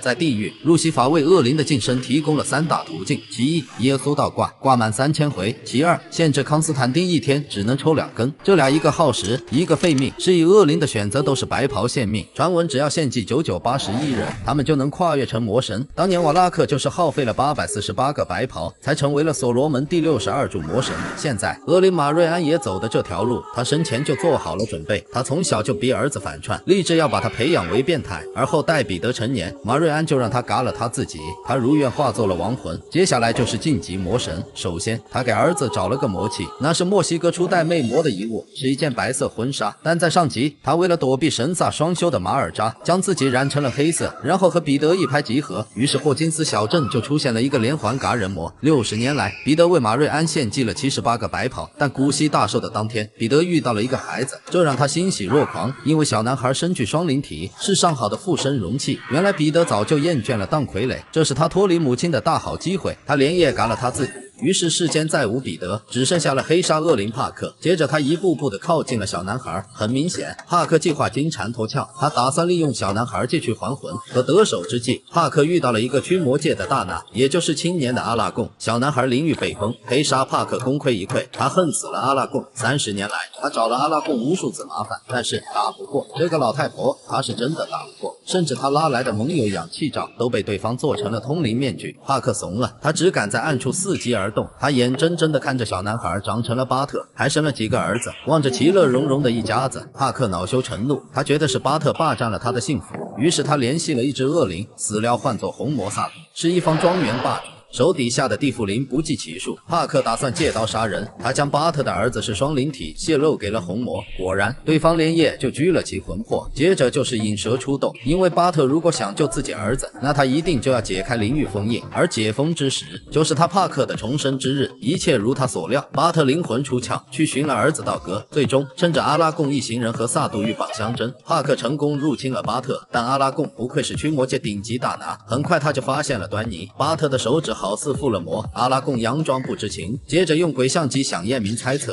在地狱，路西法为恶灵的晋升提供了三大途径：其一，耶稣倒挂，挂满三千回；其二，限制康斯坦丁一天只能抽两根，这俩一个耗时，一个费命。是以恶灵的选择都是白袍献命。传闻只要献祭九九八十一人，他们就能跨越成魔神。当年瓦拉克就是耗费了八百四十八个白袍，才成为了所罗门第六十二柱魔神。现在恶灵马瑞安也走的这条路，他生前就做好了准备。他从小就逼儿子反串，立志要把他培养为变态，而后待彼得成年，马瑞。瑞安就让他嘎了他自己，他如愿化作了亡魂。接下来就是晋级魔神。首先，他给儿子找了个魔器，那是墨西哥初代魅魔的遗物，是一件白色婚纱。但在上集，他为了躲避神萨双修的马尔扎，将自己染成了黑色，然后和彼得一拍即合。于是霍金斯小镇就出现了一个连环嘎人魔。六十年来，彼得为马瑞安献祭了七十八个白袍，但古稀大寿的当天，彼得遇到了一个孩子，这让他欣喜若狂，因为小男孩身具双灵体，是上好的附身容器。原来彼得早。早就厌倦了当傀儡，这是他脱离母亲的大好机会。他连夜赶了他自己。于是世间再无彼得，只剩下了黑鲨恶灵帕克。接着他一步步的靠近了小男孩。很明显，帕克计划金蝉脱壳，他打算利用小男孩借去还魂。可得手之际，帕克遇到了一个驱魔界的大拿，也就是青年的阿拉贡。小男孩淋雨被封，黑鲨帕克功亏一篑，他恨死了阿拉贡。三十年来，他找了阿拉贡无数次麻烦，但是打不过这个老太婆，他是真的打不过。甚至他拉来的盟友氧气罩都被对方做成了通灵面具。帕克怂了，他只敢在暗处伺机而。他眼睁睁地看着小男孩长成了巴特，还生了几个儿子，望着其乐融融的一家子，帕克恼羞成怒，他觉得是巴特霸占了他的幸福，于是他联系了一只恶灵，死料换作红魔萨是一方庄园霸主。手底下的地缚灵不计其数，帕克打算借刀杀人。他将巴特的儿子是双灵体泄露给了红魔，果然对方连夜就拘了其魂魄。接着就是引蛇出洞，因为巴特如果想救自己儿子，那他一定就要解开灵域封印，而解封之时就是他帕克的重生之日。一切如他所料，巴特灵魂出窍去寻了儿子道格，最终趁着阿拉贡一行人和萨杜鹬蚌相争，帕克成功入侵了巴特。但阿拉贡不愧是驱魔界顶级大拿，很快他就发现了端倪，巴特的手指。好似附了魔，阿拉贡佯装不知情，接着用鬼相机想验明猜测。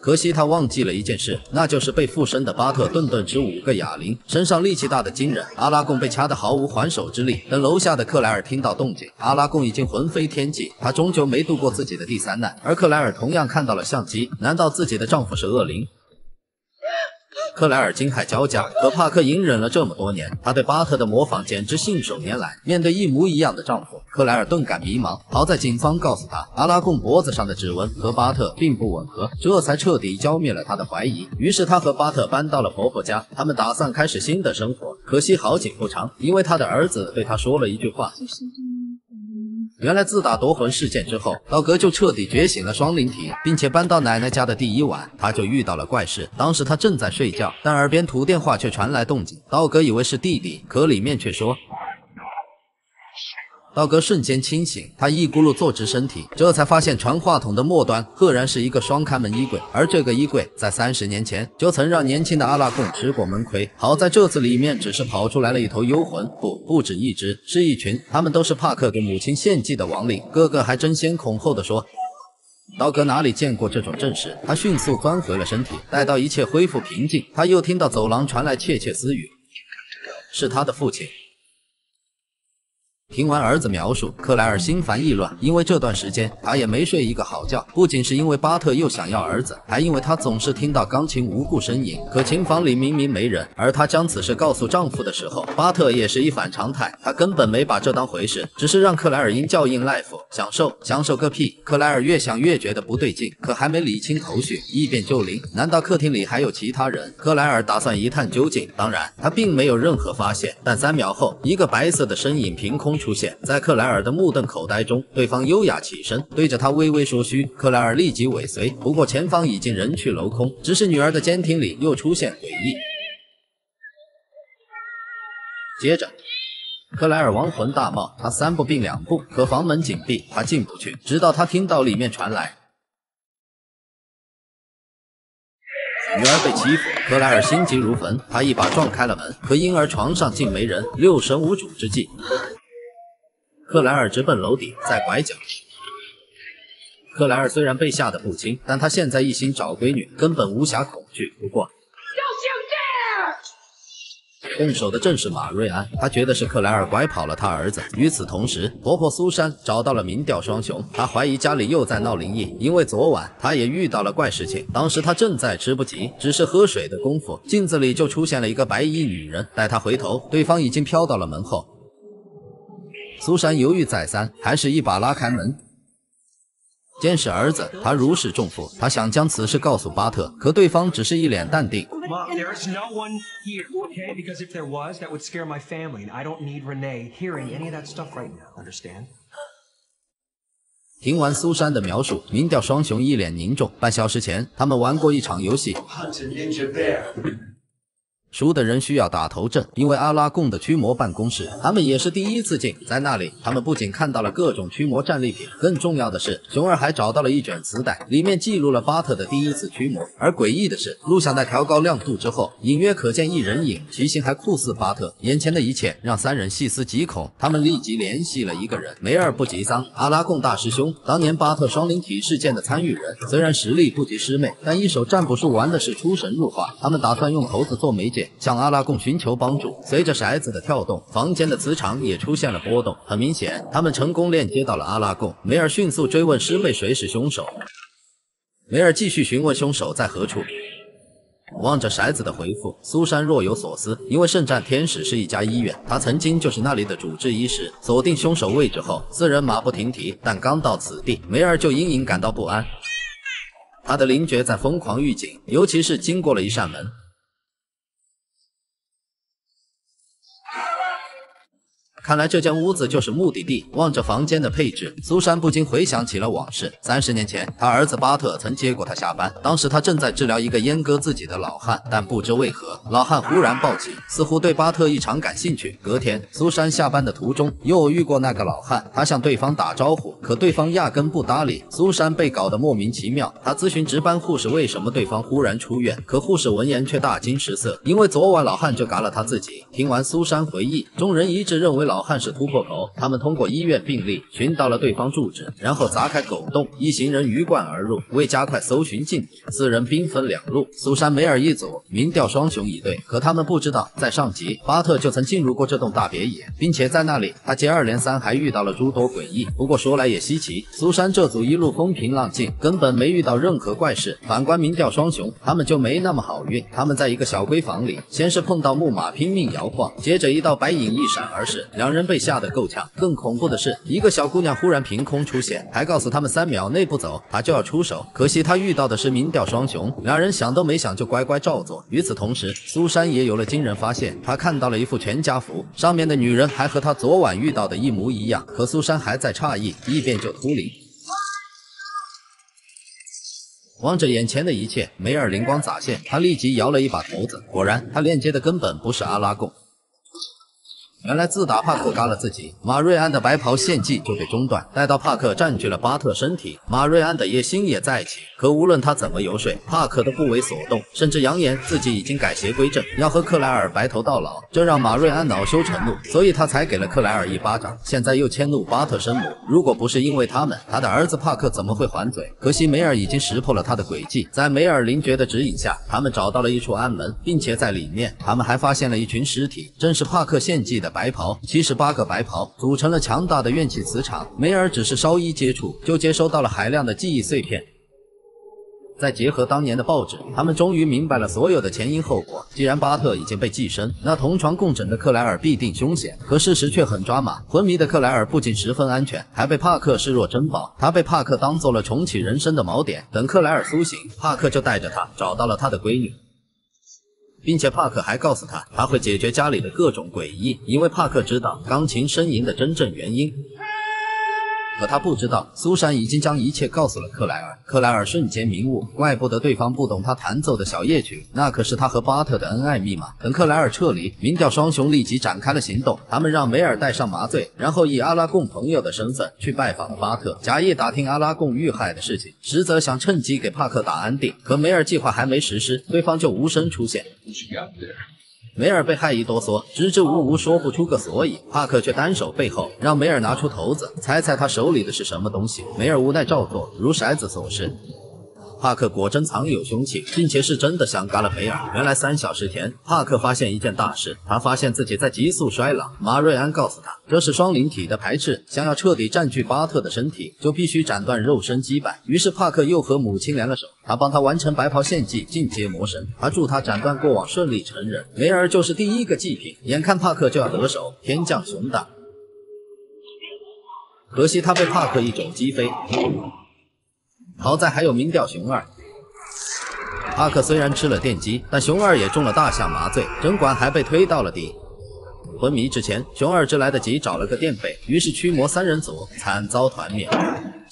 可惜他忘记了一件事，那就是被附身的巴特顿顿吃五个哑铃，身上力气大的惊人。阿拉贡被掐得毫无还手之力。等楼下的克莱尔听到动静，阿拉贡已经魂飞天际。他终究没度过自己的第三难，而克莱尔同样看到了相机。难道自己的丈夫是恶灵？克莱尔惊骇交加，可帕克隐忍了这么多年，他对巴特的模仿简直信手拈来。面对一模一样的丈夫，克莱尔顿感迷茫。好在警方告诉他，阿拉贡脖子上的指纹和巴特并不吻合，这才彻底浇灭了他的怀疑。于是他和巴特搬到了婆婆家，他们打算开始新的生活。可惜好景不长，因为他的儿子对他说了一句话。原来自打夺魂事件之后，道格就彻底觉醒了双灵体，并且搬到奶奶家的第一晚，他就遇到了怪事。当时他正在睡觉，但耳边土电话却传来动静，道格以为是弟弟，可里面却说。道格瞬间清醒，他一咕噜坐直身体，这才发现传话筒的末端赫然是一个双开门衣柜，而这个衣柜在三十年前就曾让年轻的阿拉贡吃过闷亏。好在这次里面只是跑出来了一头幽魂，不，不止一只，是一群，他们都是帕克给母亲献祭的亡灵，个个还争先恐后的说。道格哪里见过这种阵势，他迅速钻回了身体，待到一切恢复平静，他又听到走廊传来窃窃私语，是他的父亲。听完儿子描述，克莱尔心烦意乱，因为这段时间他也没睡一个好觉。不仅是因为巴特又想要儿子，还因为他总是听到钢琴无故呻吟。可琴房里明明没人，而她将此事告诉丈夫的时候，巴特也是一反常态，他根本没把这当回事，只是让克莱尔因教应 life 享受，享受个屁！克莱尔越想越觉得不对劲，可还没理清头绪，异变就灵。难道客厅里还有其他人？克莱尔打算一探究竟。当然，他并没有任何发现。但三秒后，一个白色的身影凭空。出现在克莱尔的目瞪口呆中，对方优雅起身，对着他微微说嘘。克莱尔立即尾随，不过前方已经人去楼空，只是女儿的监听里又出现诡异。接着，克莱尔亡魂大冒，他三步并两步，可房门紧闭，他进不去。直到他听到里面传来女儿被欺负，克莱尔心急如焚，他一把撞开了门，可婴儿床上竟没人，六神无主之际。克莱尔直奔楼顶，在拐角。克莱尔虽然被吓得不轻，但他现在一心找闺女，根本无暇恐惧。不过，动手的正是马瑞安，他觉得是克莱尔拐跑了他儿子。与此同时，婆婆苏珊找到了民调双雄，她怀疑家里又在闹灵异，因为昨晚她也遇到了怪事情。当时她正在吃不急，只是喝水的功夫，镜子里就出现了一个白衣女人。待她回头，对方已经飘到了门后。苏珊犹豫再三，还是一把拉开门。监视儿子，他如释重负。他想将此事告诉巴特，可对方只是一脸淡定。听完苏珊的描述，民调双雄一脸凝重。半小时前，他们玩过一场游戏。输的人需要打头阵，因为阿拉贡的驱魔办公室，他们也是第一次进。在那里，他们不仅看到了各种驱魔战利品，更重要的是，熊二还找到了一卷磁带，里面记录了巴特的第一次驱魔。而诡异的是，录像带调高亮度之后，隐约可见一人影，其形还酷似巴特。眼前的一切让三人细思极恐，他们立即联系了一个人——梅尔布吉桑，阿拉贡大师兄，当年巴特双灵体事件的参与人。虽然实力不及师妹，但一手占卜术玩的是出神入化。他们打算用骰子做媒介。向阿拉贡寻求帮助。随着骰子的跳动，房间的磁场也出现了波动。很明显，他们成功链接到了阿拉贡。梅尔迅速追问师妹谁是凶手。梅尔继续询问凶手在何处。望着骰子的回复，苏珊若有所思。因为圣战天使是一家医院，他曾经就是那里的主治医师。锁定凶手位置后，四人马不停蹄。但刚到此地，梅尔就隐隐感到不安。他的灵觉在疯狂预警，尤其是经过了一扇门。看来这间屋子就是目的地。望着房间的配置，苏珊不禁回想起了往事。三十年前，他儿子巴特曾接过他下班，当时他正在治疗一个阉割自己的老汉，但不知为何，老汉忽然暴起，似乎对巴特异常感兴趣。隔天，苏珊下班的途中又遇过那个老汉，他向对方打招呼，可对方压根不搭理。苏珊被搞得莫名其妙，她咨询值班护士为什么对方忽然出院，可护士闻言却大惊失色，因为昨晚老汉就嘎了他自己。听完苏珊回忆，众人一致认为老。汉是突破口，他们通过医院病历寻到了对方住址，然后砸开狗洞，一行人鱼贯而入。为加快搜寻进度，四人兵分两路，苏珊、梅尔一组，民调双雄一队。可他们不知道，在上集，巴特就曾进入过这栋大别野，并且在那里，他接二连三还遇到了诸多诡异。不过说来也稀奇，苏珊这组一路风平浪静，根本没遇到任何怪事。反观民调双雄，他们就没那么好运。他们在一个小闺房里，先是碰到木马拼命摇晃，接着一道白影一闪而逝。两人被吓得够呛，更恐怖的是，一个小姑娘忽然凭空出现，还告诉他们三秒内不走，她就要出手。可惜她遇到的是民调双雄，两人想都没想就乖乖照做。与此同时，苏珊也有了惊人发现，她看到了一副全家福，上面的女人还和她昨晚遇到的一模一样。可苏珊还在诧异，一变就秃灵。望着眼前的一切，梅尔灵光乍现，他立即摇了一把头子，果然，他链接的根本不是阿拉贡。原来自打帕克嘎了自己，马瑞安的白袍献祭就被中断。待到帕克占据了巴特身体，马瑞安的野心也在起。可无论他怎么游说，帕克都不为所动，甚至扬言自己已经改邪归正，要和克莱尔白头到老。这让马瑞安恼羞成怒，所以他才给了克莱尔一巴掌。现在又迁怒巴特生母，如果不是因为他们，他的儿子帕克怎么会还嘴？可惜梅尔已经识破了他的诡计，在梅尔灵觉的指引下，他们找到了一处暗门，并且在里面，他们还发现了一群尸体，正是帕克献祭的。白袍七十八个白袍组成了强大的怨气磁场，梅尔只是稍一接触，就接收到了海量的记忆碎片。再结合当年的报纸，他们终于明白了所有的前因后果。既然巴特已经被寄生，那同床共枕的克莱尔必定凶险。可事实却很抓马，昏迷的克莱尔不仅十分安全，还被帕克视若珍宝。他被帕克当做了重启人生的锚点。等克莱尔苏醒，帕克就带着他找到了他的闺女。并且帕克还告诉他，他会解决家里的各种诡异，因为帕克知道钢琴呻吟的真正原因。可他不知道，苏珊已经将一切告诉了克莱尔。克莱尔瞬间明悟，怪不得对方不懂他弹奏的小夜曲，那可是他和巴特的恩爱密码。等克莱尔撤离，民调双雄立即展开了行动。他们让梅尔戴上麻醉，然后以阿拉贡朋友的身份去拜访了巴特，假意打听阿拉贡遇害的事情，实则想趁机给帕克打安定。可梅尔计划还没实施，对方就无声出现。梅尔被害一哆嗦，支支吾吾说不出个所以。帕克却单手背后，让梅尔拿出骰子，猜猜他手里的是什么东西。梅尔无奈照做，如骰子所示。帕克果真藏有凶器，并且是真的想嘎了梅尔。原来三小时前，帕克发现一件大事，他发现自己在急速衰老。马瑞安告诉他，这是双灵体的排斥，想要彻底占据巴特的身体，就必须斩断肉身羁绊。于是帕克又和母亲连了手，他帮他完成白袍献祭，进阶魔神，他助他斩断过往，顺利成人。梅尔就是第一个祭品。眼看帕克就要得手，天降熊大。可惜他被帕克一肘击飞，好在还有民调熊二。阿克虽然吃了电击，但熊二也中了大象麻醉，针管还被推到了地。昏迷之前，熊二只来得及找了个垫背，于是驱魔三人组惨遭团灭。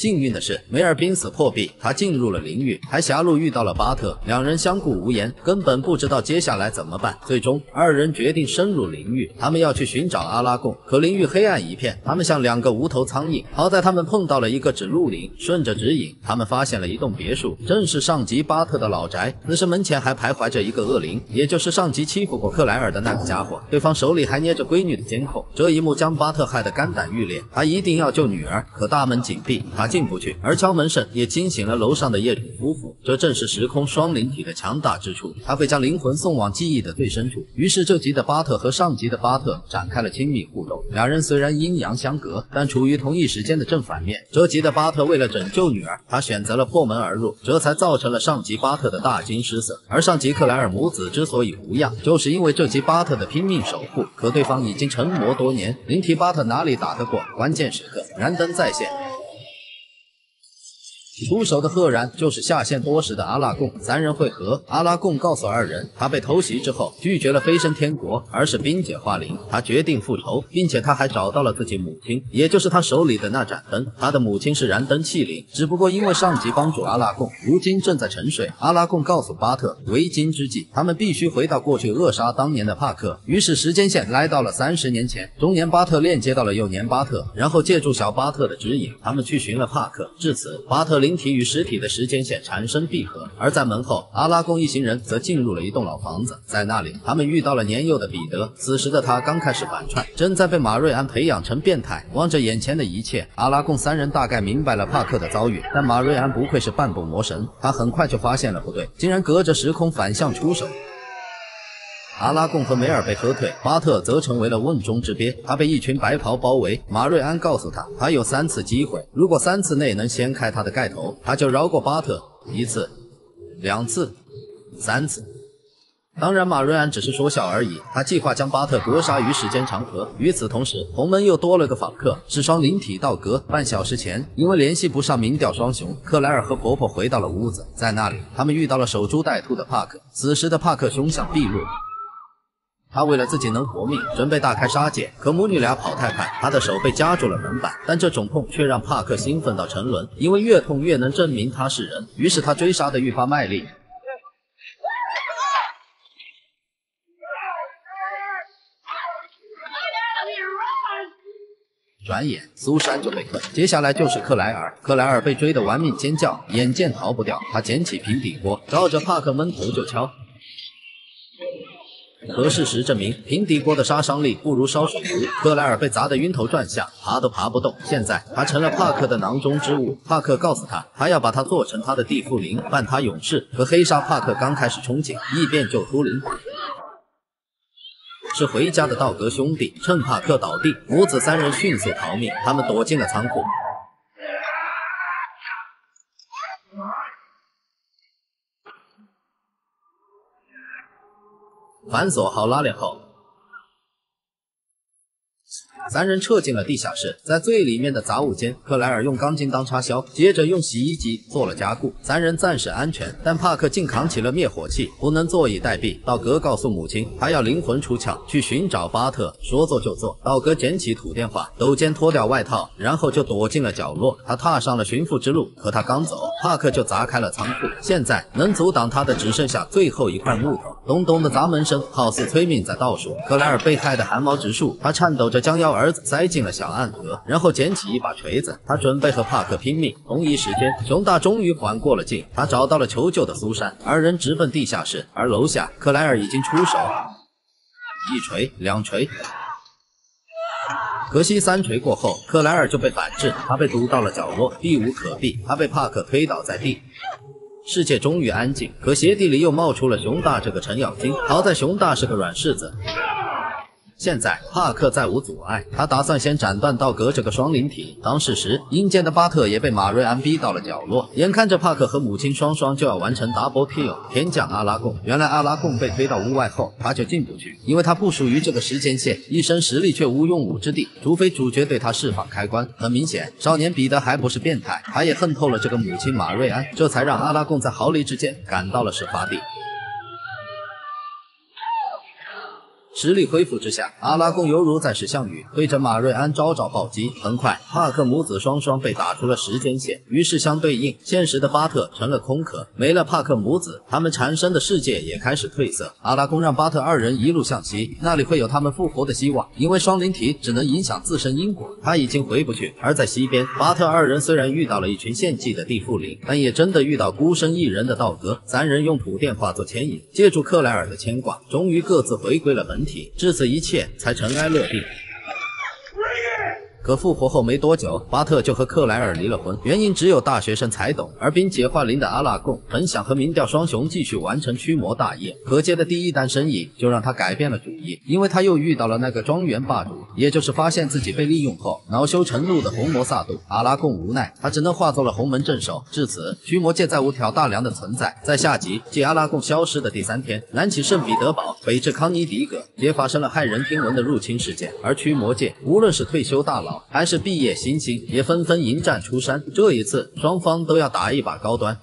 幸运的是，梅尔濒死破壁，他进入了灵域，还狭路遇到了巴特，两人相顾无言，根本不知道接下来怎么办。最终，二人决定深入灵域，他们要去寻找阿拉贡。可灵域黑暗一片，他们像两个无头苍蝇。好在他们碰到了一个指路灵，顺着指引，他们发现了一栋别墅，正是上级巴特的老宅。此时门前还徘徊着一个恶灵，也就是上级欺负过克莱尔的那个家伙，对方手里还捏着闺女的监控。这一幕将巴特害得肝胆欲裂，他一定要救女儿，可大门紧闭。他进不去，而敲门声也惊醒了楼上的业主夫妇。这正是时空双灵体的强大之处，它会将灵魂送往记忆的最深处。于是这集的巴特和上集的巴特展开了亲密互动。两人虽然阴阳相隔，但处于同一时间的正反面。这集的巴特为了拯救女儿，他选择了破门而入，这才造成了上集巴特的大惊失色。而上集克莱尔母子之所以无恙，就是因为这集巴特的拼命守护。可对方已经成魔多年，灵体巴特哪里打得过？关键时刻，燃灯在线。出手的赫然就是下线多时的阿拉贡，三人会合。阿拉贡告诉二人，他被偷袭之后拒绝了飞升天国，而是冰解化灵。他决定复仇，并且他还找到了自己母亲，也就是他手里的那盏灯。他的母亲是燃灯器灵，只不过因为上级帮助阿拉贡，如今正在沉睡。阿拉贡告诉巴特，为今之计，他们必须回到过去扼杀当年的帕克。于是时间线来到了三十年前，中年巴特链接到了幼年巴特，然后借助小巴特的指引，他们去寻了帕克。至此，巴特灵。灵体与实体的时间线产生闭合，而在门后，阿拉贡一行人则进入了一栋老房子，在那里，他们遇到了年幼的彼得。此时的他刚开始反串，正在被马瑞安培养成变态。望着眼前的一切，阿拉贡三人大概明白了帕克的遭遇，但马瑞安不愧是半步魔神，他很快就发现了不对，竟然隔着时空反向出手。阿拉贡和梅尔被喝退，巴特则成为了瓮中之鳖。他被一群白袍包围。马瑞安告诉他，他有三次机会，如果三次内能掀开他的盖头，他就饶过巴特一次、两次、三次。当然，马瑞安只是说笑而已。他计划将巴特格杀于时间长河。与此同时，红门又多了个访客，是双灵体道格。半小时前，因为联系不上民调双雄，克莱尔和婆婆回到了屋子，在那里，他们遇到了守株待兔的帕克。此时的帕克凶相毕露。他为了自己能活命，准备大开杀戒，可母女俩跑太快，他的手被夹住了门板。但这种痛却让帕克兴奋到沉沦，因为越痛越能证明他是人。于是他追杀的愈发卖力。转眼苏珊就被困，接下来就是克莱尔。克莱尔被追得玩命尖叫，眼见逃不掉，他捡起平底锅，照着帕克闷头就敲。可事实证明，平底锅的杀伤力不如烧水壶。克莱尔被砸得晕头转向，爬都爬不动。现在他成了帕克的囊中之物。帕克告诉他，他要把他做成他的地缚灵，伴他永世。可黑沙帕克刚开始憧憬异变就秃灵，是回家的道格兄弟。趁帕克倒地，母子三人迅速逃命。他们躲进了仓库。反锁好拉链后。三人撤进了地下室，在最里面的杂物间，克莱尔用钢筋当插销，接着用洗衣机做了加固。三人暂时安全，但帕克竟扛起了灭火器，不能坐以待毙。道格告诉母亲，他要灵魂出窍去寻找巴特，说做就做。道格捡起土电话，抖肩脱掉外套，然后就躲进了角落。他踏上了寻父之路，可他刚走，帕克就砸开了仓库。现在能阻挡他的只剩下最后一块木头。咚咚的砸门声好似催命在倒数。克莱尔被害的汗毛直竖，他颤抖着将要。儿子塞进了小暗盒，然后捡起一把锤子，他准备和帕克拼命。同一时间，熊大终于缓过了劲，他找到了求救的苏珊，二人直奔地下室。而楼下，克莱尔已经出手，一锤，两锤，可惜三锤过后，克莱尔就被反制，他被堵到了角落，避无可避，他被帕克推倒在地。世界终于安静。可鞋底里又冒出了熊大这个程咬金，好在熊大是个软柿子。现在帕克再无阻碍，他打算先斩断道格这个双灵体。当事时，阴间的巴特也被马瑞安逼到了角落。眼看着帕克和母亲双双就要完成 double kill，天降阿拉贡。原来阿拉贡被推到屋外后，他就进不去，因为他不属于这个时间线，一身实力却无用武之地，除非主角对他释放开关。很明显，少年彼得还不是变态，他也恨透了这个母亲马瑞安，这才让阿拉贡在毫厘之间赶到了事发地。实力恢复之下，阿拉贡犹如在使项羽，对着马瑞安招招暴击。很快，帕克母子双双被打出了时间线，于是相对应，现实的巴特成了空壳，没了帕克母子，他们产生的世界也开始褪色。阿拉贡让巴特二人一路向西，那里会有他们复活的希望，因为双灵体只能影响自身因果，他已经回不去。而在西边，巴特二人虽然遇到了一群献祭的地缚灵，但也真的遇到孤身一人的道格。三人用土电化作牵引，借助克莱尔的牵挂，终于各自回归了本至此，一切才尘埃落定。可复活后没多久，巴特就和克莱尔离了婚，原因只有大学生才懂。而冰解化灵的阿拉贡很想和民调双雄继续完成驱魔大业，可接的第一单生意就让他改变了主意，因为他又遇到了那个庄园霸主，也就是发现自己被利用后恼羞成怒的红魔萨杜。阿拉贡无奈，他只能化作了红门镇守。至此，驱魔界再无挑大梁的存在。在下集继阿拉贡消失的第三天，南起圣彼得堡，北至康尼迪格，也发生了骇人听闻的入侵事件。而驱魔界无论是退休大佬，还是毕业新星也纷纷迎战出山，这一次双方都要打一把高端。